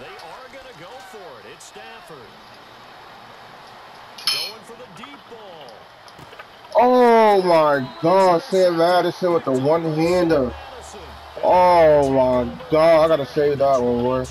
They are going to go for it. It's Stafford. Going for the deep ball. Oh my God, Sam Madison with the one hander. Oh my God, I gotta save that one, boy.